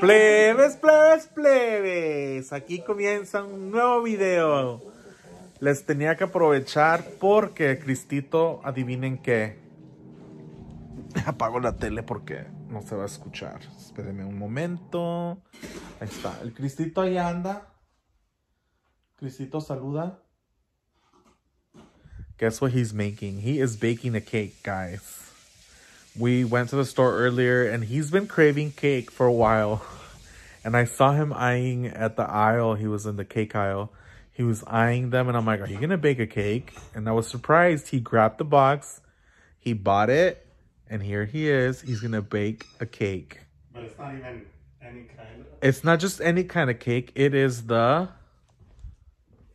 Plebes, plebes, plebes. Aquí comienza un nuevo video. Les tenía que aprovechar porque Cristito, adivinen qué. Apago la tele porque no se va a escuchar. Espérenme un momento. Ahí está. El Cristito ahí anda. Cristito saluda. Guess what he's making? He is baking a cake, guys. We went to the store earlier and he's been craving cake for a while. And I saw him eyeing at the aisle. He was in the cake aisle. He was eyeing them and I'm like, are you going to bake a cake? And I was surprised. He grabbed the box. He bought it. And here he is. He's going to bake a cake. But it's not even any kind of It's not just any kind of cake. It is the...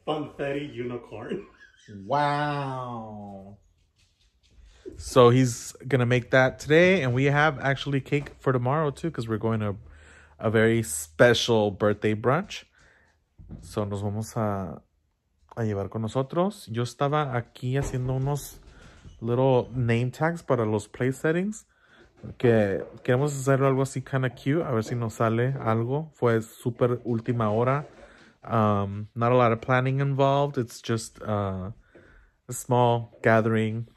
funfetti unicorn. Wow. So he's gonna make that today, and we have actually cake for tomorrow too, because we're going to a very special birthday brunch. So nos vamos a, a llevar con nosotros. Yo estaba aquí haciendo unos little name tags para los place settings. Que queremos hacer algo así kind of cute, a ver si nos sale algo. Fue super última hora. Um, not a lot of planning involved. It's just uh, a small gathering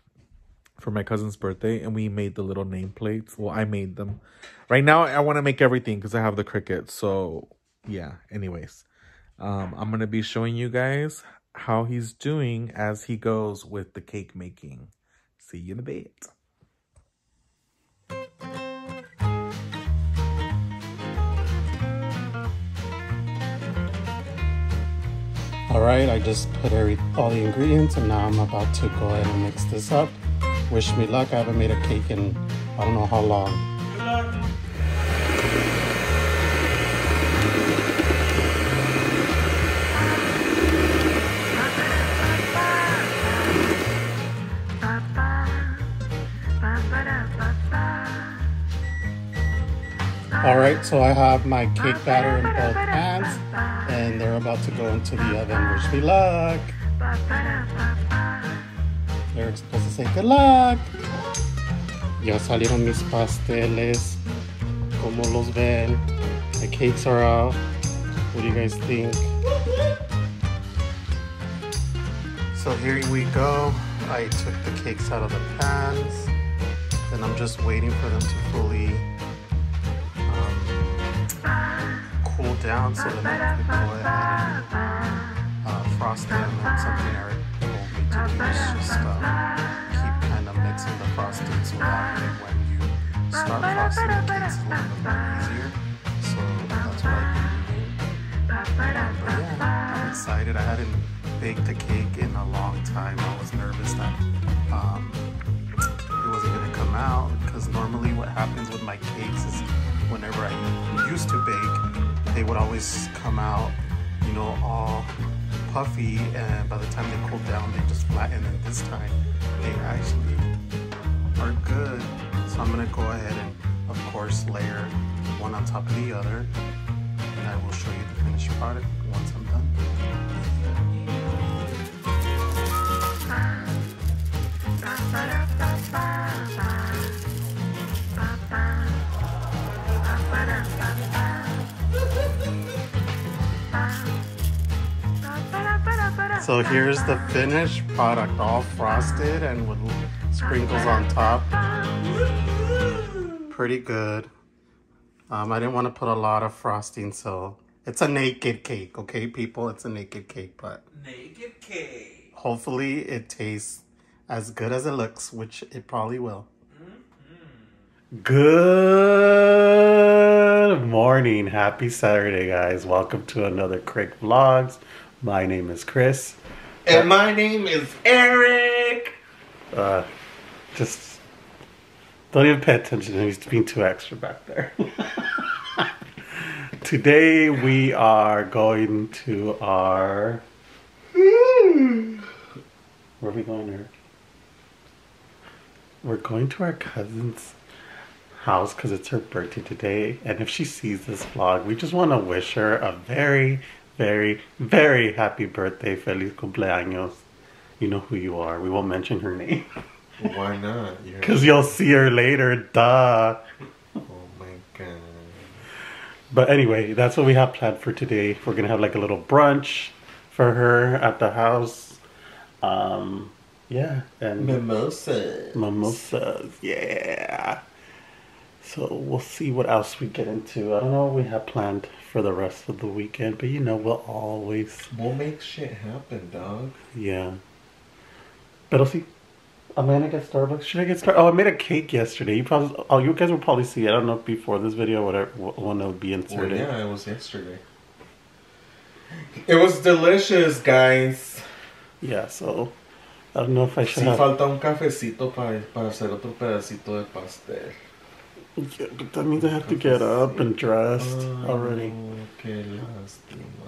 for my cousin's birthday, and we made the little nameplates. Well, I made them. Right now, I want to make everything because I have the Cricut. So, yeah. Anyways, um, I'm gonna be showing you guys how he's doing as he goes with the cake making. See you in a bit. All right, I just put every, all the ingredients and now I'm about to go ahead and mix this up. Wish me luck. I haven't made a cake in I don't know how long. All right, so I have my cake batter in both hands and they're about to go into the oven. Wish me luck. They're supposed to say good luck. Ya salieron mis pasteles. Como los ven? The cakes are out. What do you guys think? So here we go. I took the cakes out of the pans and I'm just waiting for them to fully um, cool down so that I can go ahead and uh, frost them. Something To just uh, keep kind of mixing the frosting so that when you start frosting cakes, it's a little bit easier. So that's what I've been doing. But yeah, I'm excited. I hadn't baked a cake in a long time. I was nervous that um, it wasn't gonna come out because normally what happens with my cakes is whenever I used to bake, they would always come out, you know, all puffy, and by the time they cool down, they just flatten. And this time, they actually are good. So I'm gonna go ahead and, of course, layer one on top of the other, and I will show you the finished product once I'm done. So here's the finished product, all frosted and with sprinkles on top. Pretty good. Um, I didn't want to put a lot of frosting, so it's a naked cake, okay, people? It's a naked cake, but Naked cake. hopefully it tastes as good as it looks, which it probably will. Good morning. Happy Saturday, guys. Welcome to another Chrik Vlogs. My name is Chris. And my name is Eric. Uh, just don't even pay attention. He's being too extra back there. Today we are going to our. Where are we going here? We're going to our cousin's house because it's her birthday today. And if she sees this vlog, we just want to wish her a very, very, very happy birthday. Feliz cumpleaños. You know who you are. We won't mention her name Why not? Because you'll see her later. Duh. oh my god. But anyway, that's what we have planned for today. We're gonna have like a little brunch for her at the house. Um, yeah, and Mimosa. mimosas. Yeah. So we'll see what else we get into. I don't know what we have planned for the rest of the weekend, but you know we'll always We'll make shit happen, dog. yeah. But I'll see. I'm gonna get Starbucks. Should I get Starbucks? Oh, I made a cake yesterday. You probably, oh, you guys will probably see. it. I don't know if before this video, whatever, wh- when it'll be Well, inserted. yeah, it was yesterday. It was delicious, guys. Yeah, so I don't know if I should Sí have. falta un cafecito para, para hacer otro pedacito de pastel. Yeah, but that means I have to get up and dressed oh, already. Oh, qué.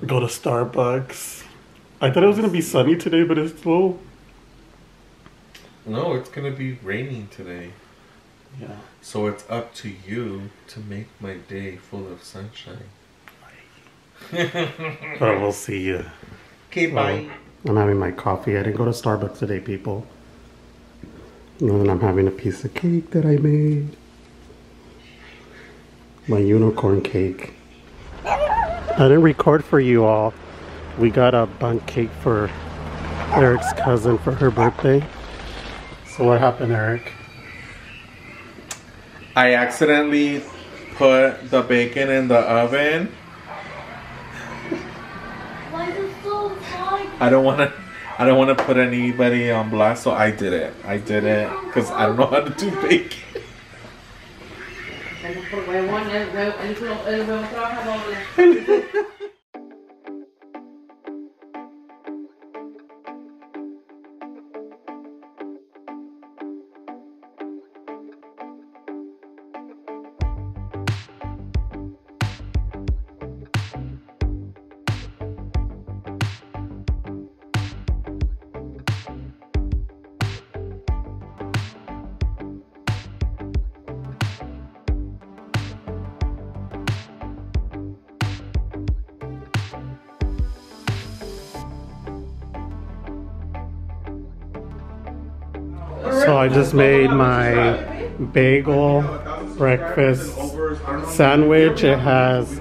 Go to Starbucks. I thought it was gonna be sunny today, but it's still. No, it's gonna be raining today. Yeah. So it's up to you to make my day full of sunshine. But we'll see you. Okay, bye. I'm having my coffee. I didn't go to Starbucks today, people. And then I'm having a piece of cake that I made. My unicorn cake. I didn't record for you all. We got a bun cake for Eric's cousin for her birthday. So what happened, Eric? I accidentally put the bacon in the oven. Why is it so hard? I don't want to. I don't want to put anybody on blast, so I did it. I did it because I don't know how to do bacon. Trabaja doble. So I just made my bagel breakfast sandwich. It has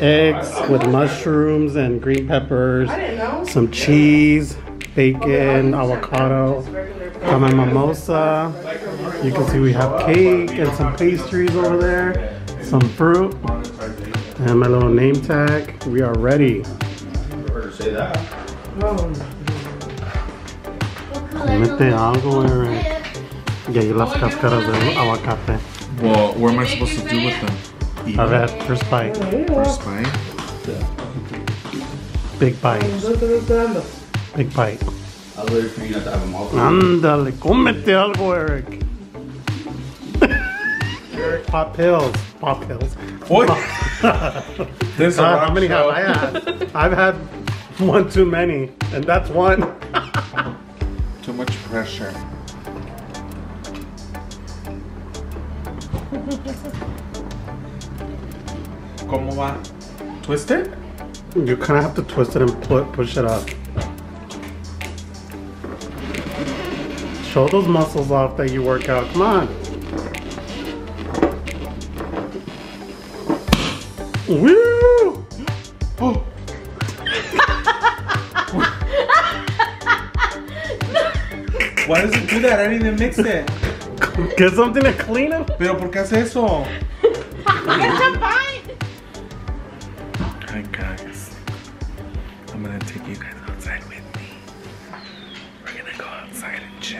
eggs with mushrooms and green peppers, some cheese, bacon, avocado, got my mimosa. You can see we have cake and some pastries over there, some fruit, and my little name tag. We are ready. Mete algo, Eric. Y ahí las cáscaras del aguacate. Well, what am I supposed to do with them? Eat them? ver, first bite. First bite? Big bite. Big bite. I'll wait for you not to have a mouth. Ándale, cómete algo, Eric. Eric, Pop pills. Pop pills. What? There's God, how many have. I had? I've had one too many, and that's one. Too much pressure. ¿Cómo va? it? You kind of have to twist it and put, push it up. Show those muscles off that you work out. Come on. Woo! Oh. Why does it do that? I didn't even mix it. Get something to clean it. Pero ¿por qué hace eso? It's a bite. Hi guys. I'm gonna take you guys outside with me. We're gonna go outside and chill.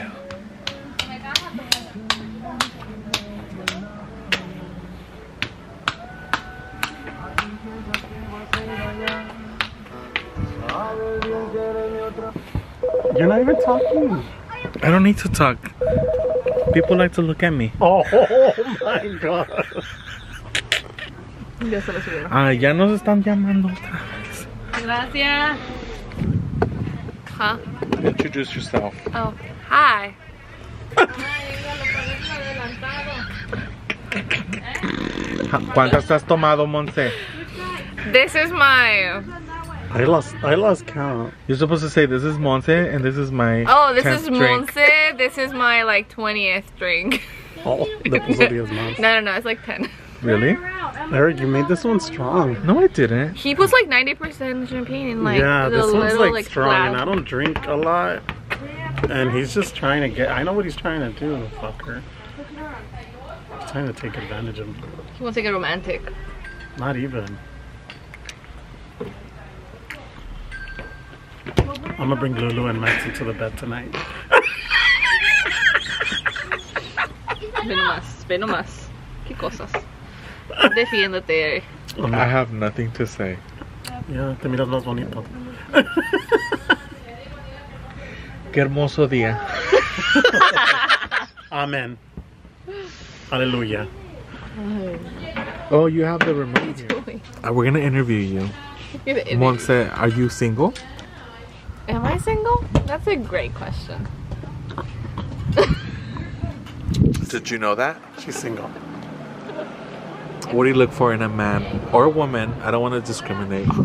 You're not even talking. I don't need to talk. People like to look at me. Oh, my god. Ya se lo subieron. Ah, ya nos están llamando otra vez. Gracias. Huh? Introduce yourself. Oh, hi. ¿Cuántas has tomado, Monse? This is my. I lost I lost count. You're supposed to say this is Monse and this is my Oh, this 10th is drink. Monse. This is my like 20th drink. Oh, the puso diez. No, no, no. It's like 10. Really? Eric, you made this one strong. No, I didn't. He puts like 90% champagne in like yeah, the this one's little like, like, strong, and I don't drink a lot. And he's just trying to get. I know what he's trying to do, the fucker. He's trying to take advantage of me. He wants to get romantic. Not even. I'm gonna bring Lulu and Max into the bed tonight. Ve nomás, ve nomás. Qué cosas. Defiéndete. I have nothing to say. Yeah, te miras más bonito. Qué hermoso día. Amen. Hallelujah. Oh, you have the remote here. Uh, we're gonna interview you. Monse, are you single? I single? That's a great question. Did you know that? She's single. What do you look for in a man or a woman? I don't want to discriminate.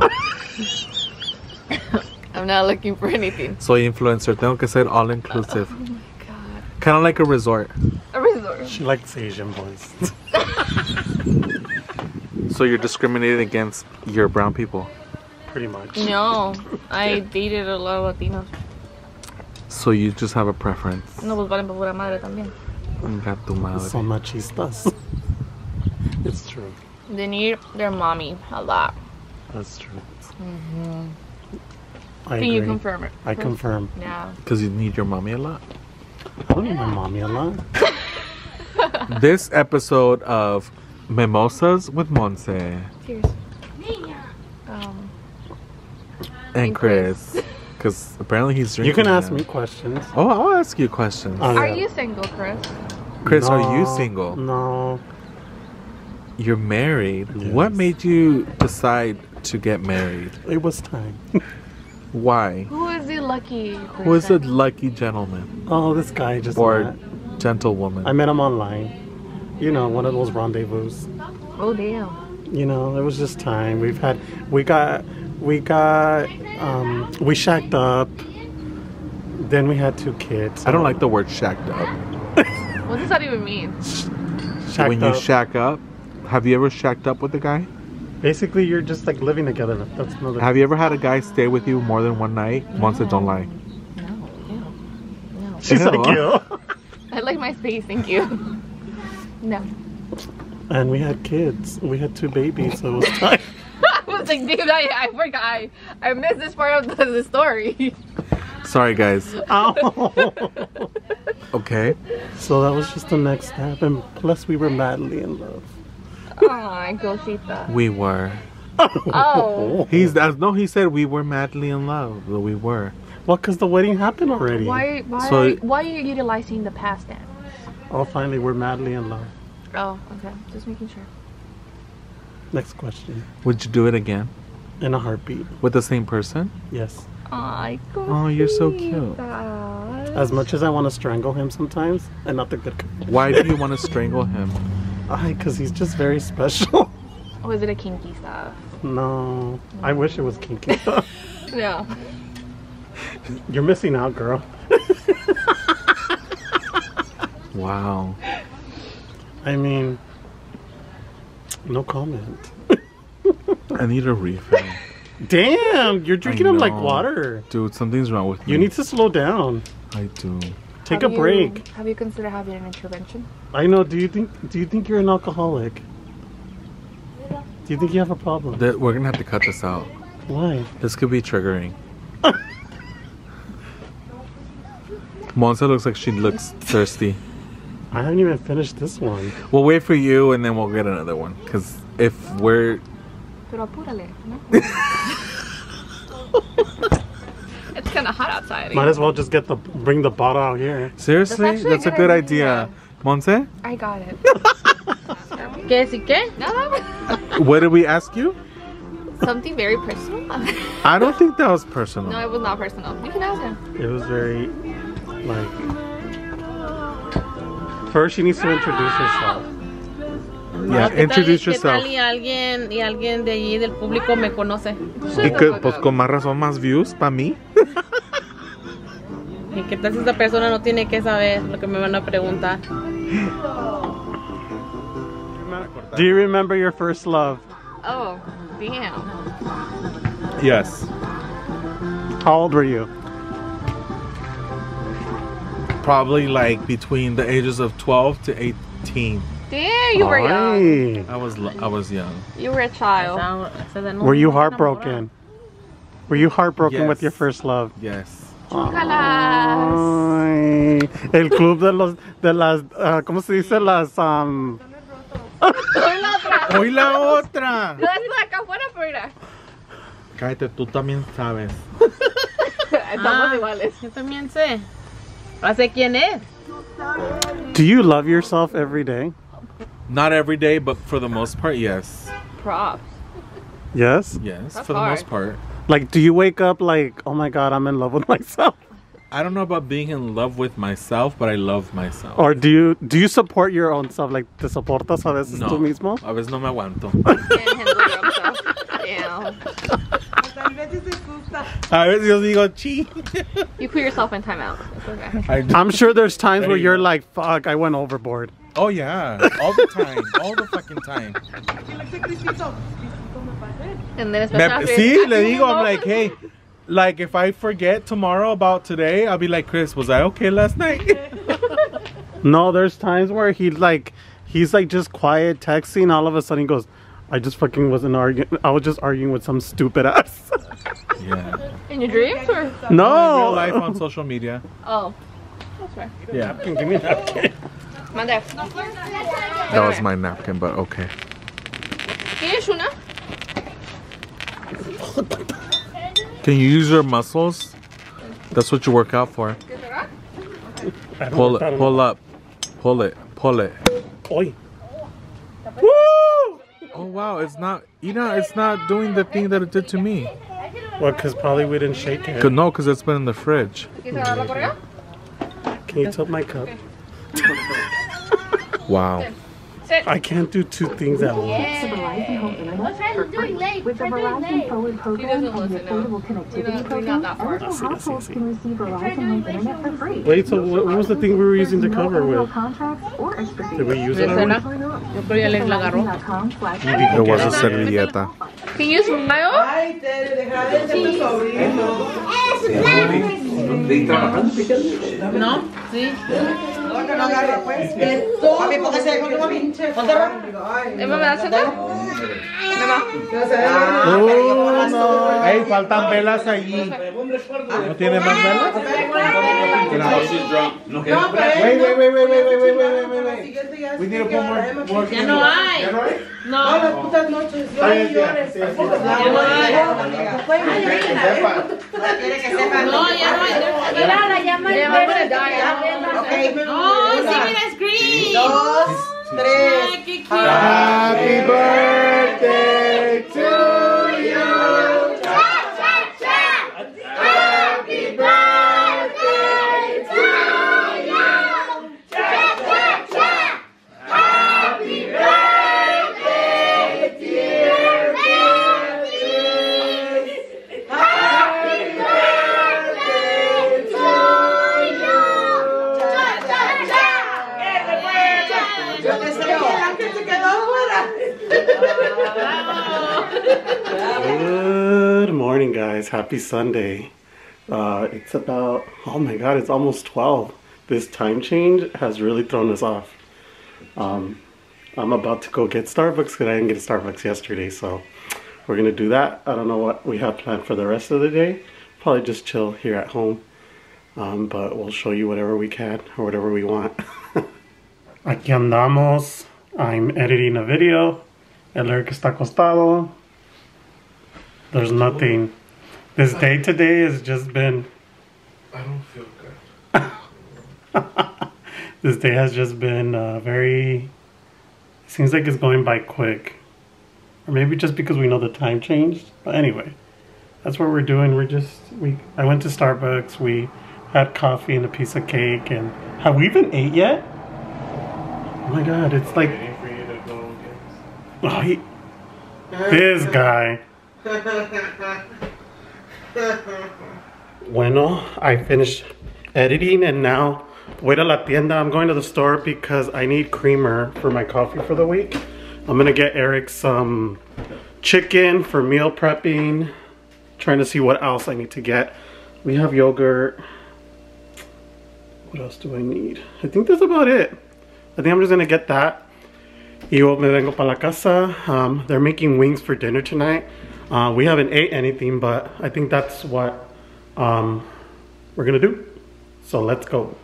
I'm not looking for anything. Soy influencer. Tengo que ser all inclusive. Uh, oh my god. Kind of like a resort. A resort. She likes Asian boys. So you're discriminating against your brown people. Pretty much. No, I dated a lot of Latinos. So you just have a preference. No, pues valen pa' pura madre también. Venga tu madre. Son machistas. it's true. They need their mommy a lot. That's true. Mm-hmm. I Can agree. you confirm it? I confirm. Yeah. Because you need your mommy a lot. I don't need my mommy a lot. This episode of Mimosas with Monse Cheers. Um, and And Chris. Chris. Because apparently he's drinking. You can ask now. me questions. Oh, I'll ask you questions. Oh, are yeah. you single, Chris? Chris, are you single? No. You're married. Yes. What made you decide to get married? It was time. Why? Who is the lucky person? Who is a lucky gentleman Oh, this guy just or met. gentlewoman? I met him online. You know, one of those rendezvous. Oh, damn. You know, it was just time. We've had, we got, we got, um, we shacked up. Then we had two kids. I don't like the word shacked up. What does that even mean? shacked when you up. shack up, have you ever shacked up with a guy? Basically, you're just like living together. That's another. Have you ever had a guy stay with you more than one night? Once it don't lie. No, ew. No. She's Ew. like you. I like my space, thank you. No. and we had kids. We had two babies, so it was time. I was like, dude, I, I forgot. I, I missed this part of the, the story. Sorry, guys. Ow. Okay. so that was just the next step, and plus we were madly in love. Aw, cosita. We were. Oh. He's that's no. He said we were madly in love. But we were. Well, because the wedding happened already. Why, why, So- are, why are you utilizing the past tense? Oh, finally, we're madly in love. Oh, okay. Just making sure. Next question. Would you do it again In a heartbeat. with the same person? Yes. Ay, Oh, you're so cute. cosita. As much as I want to strangle him sometimes, and not the good kind. Why do you want to strangle him? Ay, because he's just very special. Or is it a kinky stuff? no. I wish it was kinky stuff. No. You're missing out, girl. Wow. I mean, no comment. I need a refill, Damn, you're drinking them like know. water. dude. Something's wrong with me. You need to slow down. I do. Take Have a you- break. Have you considered having an intervention? I know. Do you think? Do you think you're an alcoholic? Do you think you have a problem? That we're gonna have to cut this out. Why? This could be triggering. Monse looks like she looks thirsty. I haven't even finished this one. We'll wait for you and then we'll get another one. Cause if we're Pero apúrale, ¿no? it's kind of hot outside. Might as well just get the bring the bottle out here. seriously, actually a that's a good good idea. idea. Monse, I got it. ¿Qué sí qué? Nada. what did we ask you? Something very personal. I don't think that was personal. no, it was not personal. You can ask him. It was very like. First, she needs to introduce herself. yeah, ¿Qué tal- introduce ¿Qué yourself. tal y alguien, y alguien de allí del público me conoce? Y que, pues con más razón, más views para mí. ¿Y qué tal si esta persona no tiene que saber lo que me van a preguntar? Do you remember your first love? Oh, damn. yes. How old were you? Probably like between the ages of 12 to 18. Damn, you were young. I was l- I was young. You were a child. Were you heartbroken? Were you heartbroken with your first love? Yes. Chócalas. Ay, el club de los de las ah, ¿cómo se dice las um, Soy la otra. Hoy la otra. Yo estoy acá afuera, pero. Cállate, tú también sabes. Estamos iguales. Yo también sé. No sé quién es. Do you love yourself every day? Not every day, but for the most part, yes. Props. Yes. Yes, That's for the hard. most part. Like do you wake up like, "Oh my god, I'm in love with myself?" I don't know about being in love with myself, but I love myself. Or do you do you support your own self like te soportas a veces no. tú mismo? A veces no me aguanto. Can't handle your. Damn. A veces yo digo, chi. You put yourself in timeout. It's okay. I do- I'm sure there's times There where you you're go. like, "Fuck, I went overboard." Oh yeah, all the time, all the fucking time. And then Me, especially after sí, le digo, I'm like, hey, like if I forget tomorrow about today, I'll be like, Chris, was I okay last night? No, there's times where he like he's like just quiet texting. All of a sudden he goes, "I just fucking wasn't arguing. I was just arguing with some stupid ass." Yeah. In your dreams or? no, Real life on social media. Oh. That's right. Yeah. Give me that. Mande. That was my napkin, but okay. ¿Quieres una? Can you use your muscles? That's what you work out for. Pull it, pull up, pull it, pull it. Oy. Oh wow, it's not, you know, it's not doing the thing that it did to me. Well, because probably we didn't shake it. Cause, no, because it's been in the fridge. ¿Quieres agarrarla por allá? Can you tilt my cup? Wow. I can't do two things at once. What friend is doing late? With the Verizon. Forward program doesn't and the. Affordable Connectivity program, not that eligible I see, I see, I households can receive Verizon Home Internet for free. Wait, so what, what was the thing we were using to There's no cover annual with? contracts or extra Did we use it already? No. Yo creo ya les la agarró. It was a servilleta. Can you smile? Ay, Tere, deja de ser tu sobrino. ¿No? Sí. No, que no agarre, pues. Papi, póngase con tu pinche. Ay, Emma, ¿me no, no, no. Faltan velas allí. ¿No tiene más velas? No, pero. Wait, wait, wait, wait, wait, wait, wait, wait, We need to put more. Ya no hay. ¿Ya no hay? No. las putas noches. Llores, llores. Ya no hay. Quiere que sepa. No, ya no hay. La llama. No, oh, sí, mira, screen. tres. Happy birthday Happy Sunday. Uh, it's about, oh my god, it's almost 12. This time change has really thrown us off. Um, I'm about to go get Starbucks because I didn't get Starbucks yesterday, so we're gonna do that. I don't know what we have planned for the rest of the day. Probably just chill here at home. Um, but we'll show you whatever we can or whatever we want. Aquí andamos. I'm editing a video. El Eric está acostado. There's nothing. This day today has just been. I don't feel good. This day has just been uh, very. Seems like it's going by quick. Or maybe just because we know the time changed. But anyway, that's what we're doing. We're just. we. I went to Starbucks. We had coffee and a piece of cake. And have we even ate yet? Oh my god, it's like. Oh, he, this guy. Bueno, I finished editing and now voy a la tienda. I'm going to the store because I need creamer for my coffee for the week. I'm gonna get Eric some chicken for meal prepping. Trying to see what else I need to get. We have yogurt. What else do I need? I think that's about it. I think I'm just gonna get that. Yo me vengo para la casa. Um, they're making wings for dinner tonight. Uh, we haven't ate anything, but I think that's what um, we're gonna do. So let's go.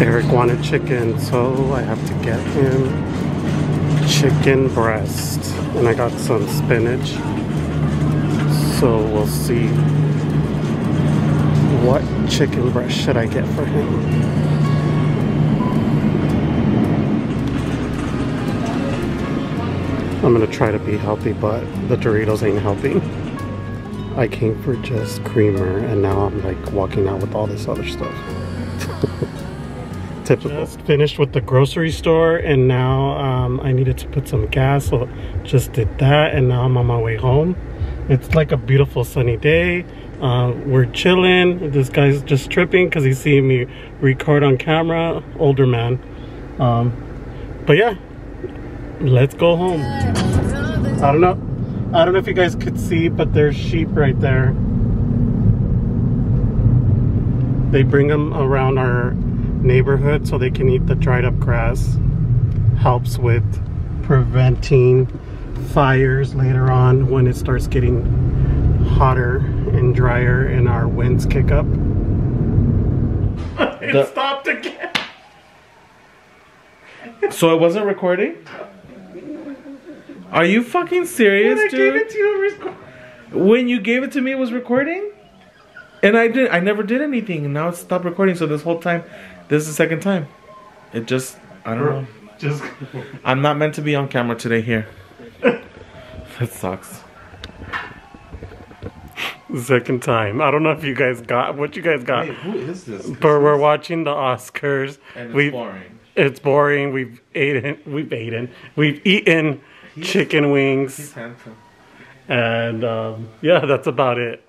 Eric wanted chicken, so I have to get him chicken breast. And I got some spinach. So we'll see what chicken breast should I get for him. I'm gonna try to be healthy, but the Doritos ain't helping. I came for just creamer and now I'm like walking out with all this other stuff. Typical. Just finished with the grocery store and now um, I needed to put some gas so just did that and now I'm on my way home. It's like a beautiful sunny day. Uh, we're chilling. This guy's just tripping because he's seeing me record on camera. Older man. Um, but yeah, let's go home. I don't know. I don't know if you guys could see, but there's sheep right there. They bring them around our neighborhood so they can eat the dried up grass. Helps with preventing fires later on when it starts getting hotter and drier and our winds kick up. it The- stopped again. So it wasn't recording? Are you fucking serious, When I dude? gave it to you, it was reco- when you gave it to me, it was recording, and I did. I never did anything, and now it stopped recording. So this whole time, this is the second time. It just, I don't know. just I'm not meant to be on camera today. Here, that sucks. second time. I don't know if you guys got what you guys got. who is this? But we're watching the Oscars. And it's We've- boring. It's boring. We've eaten. We've eaten. We've eaten chicken wings, and um, yeah, that's about it.